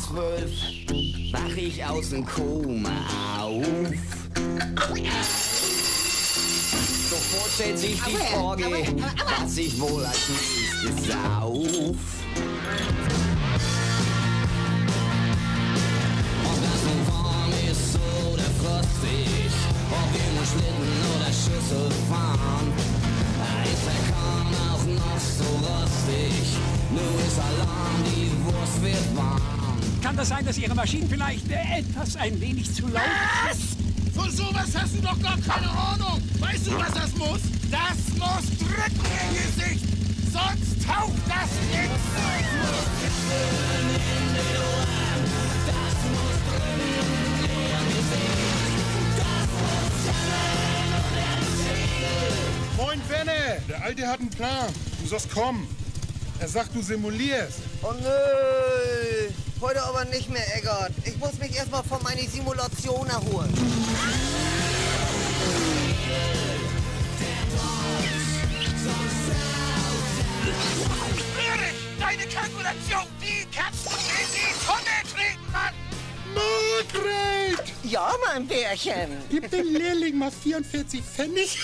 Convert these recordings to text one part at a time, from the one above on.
zwölf wach ich aus dem Koma auf. Sofort stellt sich die Frage, was ich wohl als nächstes sauf. Kann das sein, dass Ihre Maschine vielleicht äh, etwas ein wenig zu laut ist? Von sowas hast du doch gar keine Ahnung. Weißt du, was das muss? Das muss drücken im Gesicht. Sonst taucht das nichts. Moin, Wenne! Der Alte hat einen Plan. Du sollst kommen. Er sagt, du simulierst. Oh nö, heute aber nicht mehr, Eggert. Ich muss mich erstmal von meiner Simulation erholen. Ja, mein Bärchen. Gib dem Lehrling mal 44 Pfennig.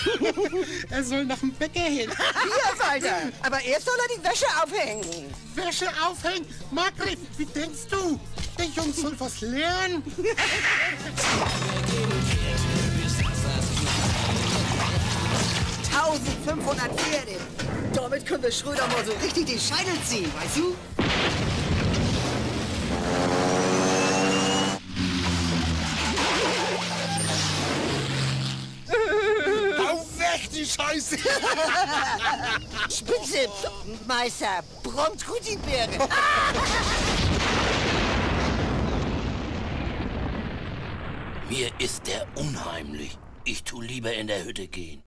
er soll nach dem Bäcker hin. Hier, Walter. Aber erst soll er die Wäsche aufhängen. Wäsche aufhängen. Margret, wie denkst du? Der Junge soll was lernen. Tausend 1500 Pferde. Damit können wir Schröder mal so richtig den Scheitel ziehen, weißt du? Scheiße! Spitze, Meister. Prompt gut die Bäre. Mir ist der unheimlich. Ich tu lieber in der Hütte gehen.